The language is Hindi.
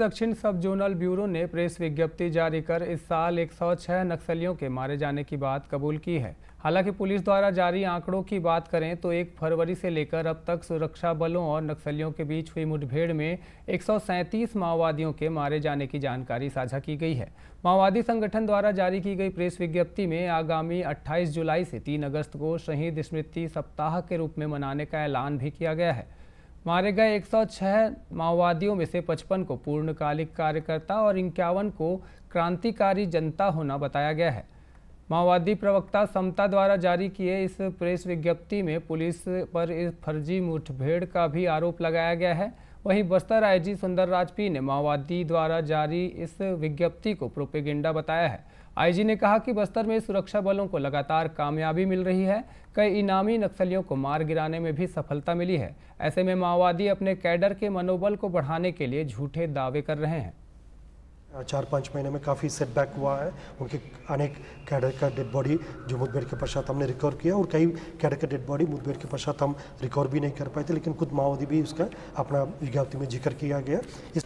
दक्षिण सब जोनल ब्यूरो ने प्रेस विज्ञप्ति जारी कर इस साल 106 नक्सलियों के मारे जाने की बात कबूल की है। हालाँकि पुलिस द्वारा जारी आंकड़ों की बात करें तो 1 फरवरी से लेकर अब तक सुरक्षा बलों और नक्सलियों के बीच हुई मुठभेड़ में एक सौ सैंतीस माओवादियों के मारे जाने की जानकारी साझा की गई है। माओवादी संगठन द्वारा जारी की गई प्रेस विज्ञप्ति में आगामी 28 जुलाई से 3 अगस्त को शहीद स्मृति सप्ताह के रूप में मनाने का ऐलान भी किया गया है। मारे गए 106 माओवादियों में से 55 को पूर्णकालिक कार्यकर्ता और इक्यावन को क्रांतिकारी जनता होना बताया गया है। माओवादी प्रवक्ता समता द्वारा जारी किए इस प्रेस विज्ञप्ति में पुलिस पर इस फर्जी मुठभेड़ का भी आरोप लगाया गया है। वहीं बस्तर आईजी सुंदर राजपी ने माओवादी द्वारा जारी इस विज्ञप्ति को प्रोपेगेंडा बताया है। आईजी ने कहा कि बस्तर में सुरक्षा बलों को लगातार कामयाबी मिल रही है। कई इनामी नक्सलियों को मार गिराने में भी सफलता मिली है। ऐसे में माओवादी अपने कैडर के मनोबल को बढ़ाने के लिए झूठे दावे कर रहे हैं। चार पाँच महीने में काफ़ी सेटबैक हुआ है। उनके अनेक कैडर का डेड बॉडी जो मुठभेड़ के पश्चात हमने रिकवर किया और कई कैडर का डेड बॉडी मुठभेड़ के पश्चात हम रिकवर भी नहीं कर पाए थे, लेकिन खुद माओवादी भी उसका अपना विज्ञप्ति में ज़िक्र किया गया। इस